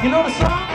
You know the song?